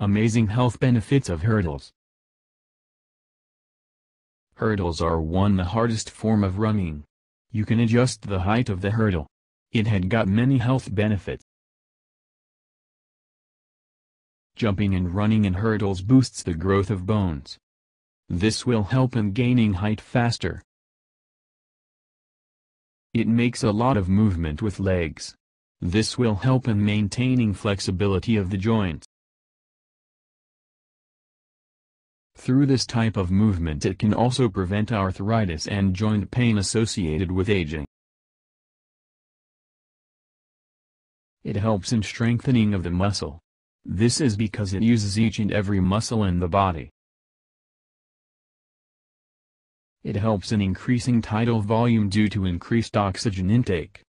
amazing health benefits of hurdles. Hurdles are one the hardest form of running. You can adjust the height of the hurdle. It had got many health benefits. Jumping and running in hurdles boosts the growth of bones. This will help in gaining height faster. It makes a lot of movement with legs. This will help in maintaining flexibility of the joints. Through this type of movement it can also prevent arthritis and joint pain associated with aging. It helps in strengthening of the muscle. This is because it uses each and every muscle in the body. It helps in increasing tidal volume due to increased oxygen intake.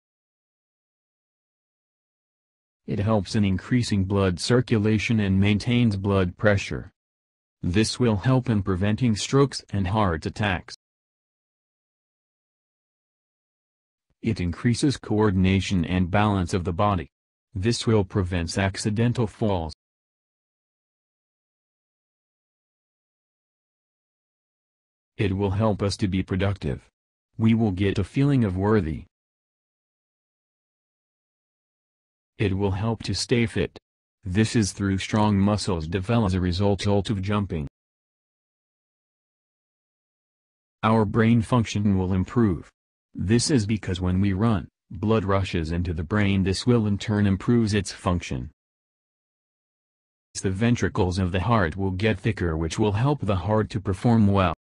It helps in increasing blood circulation and maintains blood pressure. This will help in preventing strokes and heart attacks. It increases coordination and balance of the body. This will prevent accidental falls. It will help us to be productive. We will get a feeling of worthy. It will help to stay fit. This is through strong muscles develop as a result of jumping. Our brain function will improve. This is because when we run, blood rushes into the brain this will in turn improves its function. The ventricles of the heart will get thicker which will help the heart to perform well.